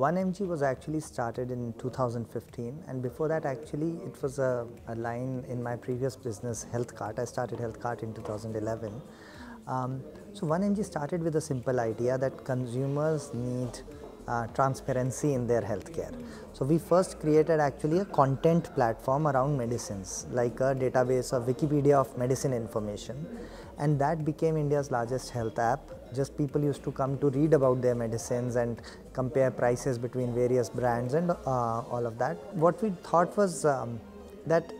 1mg was actually started in 2015 and before that actually it was a, a line in my previous business HealthKart i started HealthKart in 2011 um, so 1mg started with a simple idea that consumers need uh, transparency in their healthcare. So we first created actually a content platform around medicines, like a database of Wikipedia of medicine information, and that became India's largest health app. Just people used to come to read about their medicines and compare prices between various brands and uh, all of that. What we thought was um, that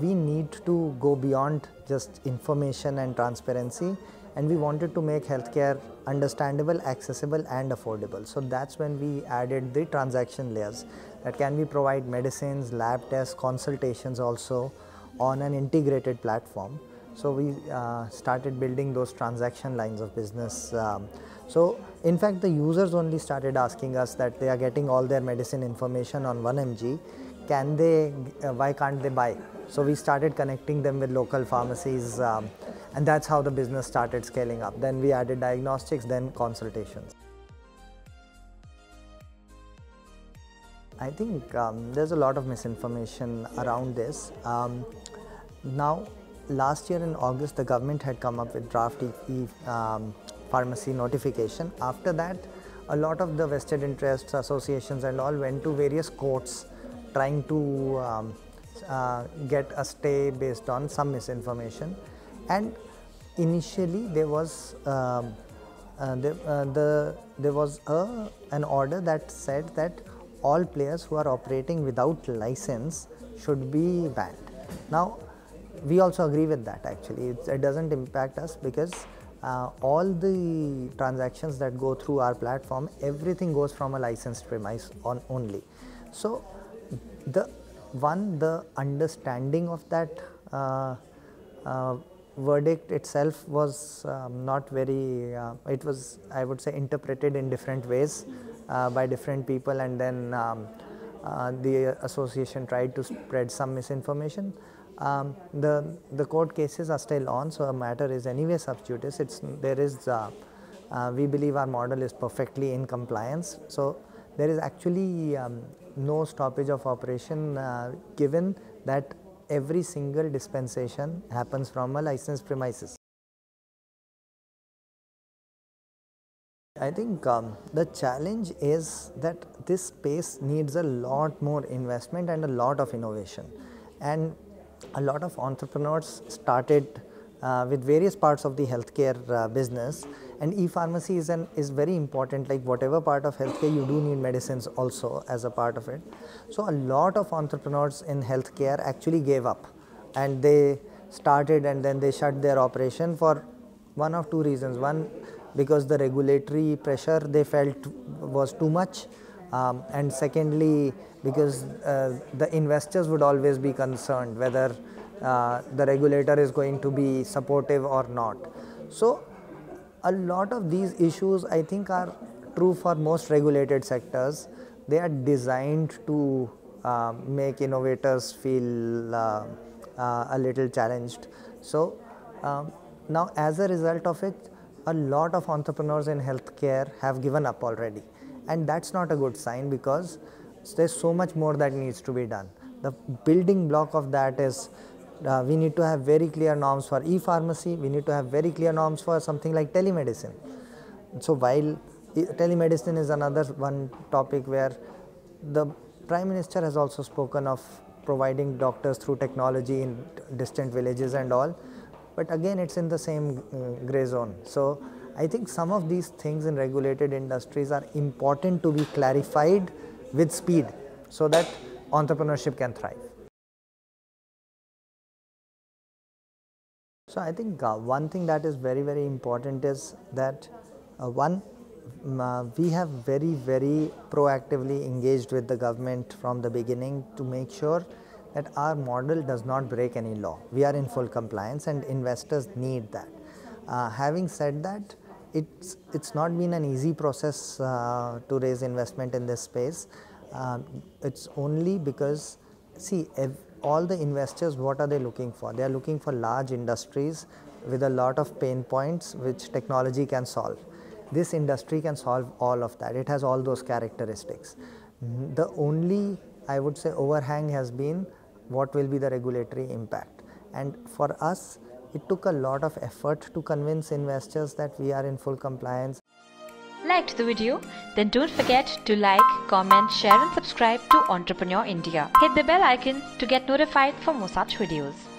we need to go beyond just information and transparency and we wanted to make healthcare understandable, accessible and affordable. So that's when we added the transaction layers that can we provide medicines, lab tests, consultations also on an integrated platform. So we uh, started building those transaction lines of business. Um, so in fact the users only started asking us that they are getting all their medicine information on 1mg can they uh, why can't they buy so we started connecting them with local pharmacies um, and that's how the business started scaling up. Then we added diagnostics, then consultations. I think um, there's a lot of misinformation around this. Um, now, last year in August, the government had come up with draft e, um, pharmacy notification. After that, a lot of the vested interests associations and all went to various courts trying to um, uh, get a stay based on some misinformation and initially there was um, uh, the, uh, the, there was a, an order that said that all players who are operating without license should be banned. Now we also agree with that actually it, it doesn't impact us because uh, all the transactions that go through our platform everything goes from a licensed premise on only. So the one the understanding of that uh, uh, verdict itself was um, not very uh, it was i would say interpreted in different ways uh, by different people and then um, uh, the association tried to spread some misinformation um, the the court cases are still on so a matter is anyway sub judice it's there is uh, we believe our model is perfectly in compliance so there is actually um, no stoppage of operation uh, given that every single dispensation happens from a licensed premises. I think um, the challenge is that this space needs a lot more investment and a lot of innovation. And a lot of entrepreneurs started uh, with various parts of the healthcare uh, business and e-pharmacy is, an, is very important like whatever part of healthcare you do need medicines also as a part of it. So a lot of entrepreneurs in healthcare actually gave up and they started and then they shut their operation for one of two reasons. One because the regulatory pressure they felt was too much um, and secondly because uh, the investors would always be concerned whether uh, the regulator is going to be supportive or not. So a lot of these issues I think are true for most regulated sectors. They are designed to uh, make innovators feel uh, uh, a little challenged. So um, now as a result of it, a lot of entrepreneurs in healthcare have given up already. And that's not a good sign because there's so much more that needs to be done. The building block of that is uh, we need to have very clear norms for e-pharmacy, we need to have very clear norms for something like telemedicine. So while telemedicine is another one topic where the Prime Minister has also spoken of providing doctors through technology in distant villages and all, but again it's in the same uh, gray zone. So I think some of these things in regulated industries are important to be clarified with speed so that entrepreneurship can thrive. So I think uh, one thing that is very very important is that uh, one uh, we have very very proactively engaged with the government from the beginning to make sure that our model does not break any law. We are in full compliance and investors need that. Uh, having said that, it's it's not been an easy process uh, to raise investment in this space. Uh, it's only because see all the investors, what are they looking for? They are looking for large industries with a lot of pain points which technology can solve. this industry can solve all of that. It has all those characteristics. Mm, the only, I would say, overhang has been what will be the regulatory impact. And for us, it took a lot of effort to convince investors that we are in full compliance. Liked the video? Then don't forget to like, comment, share and subscribe to Entrepreneur India. Hit the bell icon to get notified for more such videos.